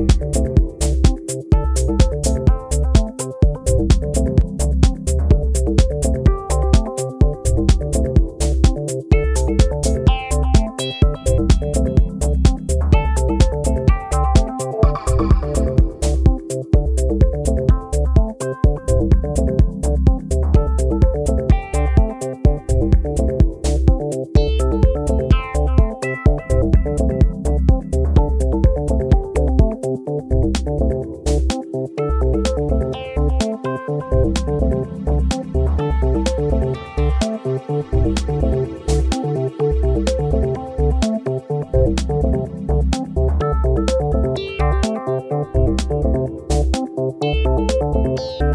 Música Bye.